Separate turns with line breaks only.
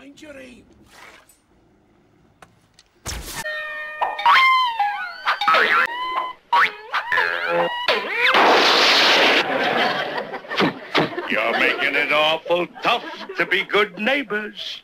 Mind.
You're making it awful tough to be good neighbors.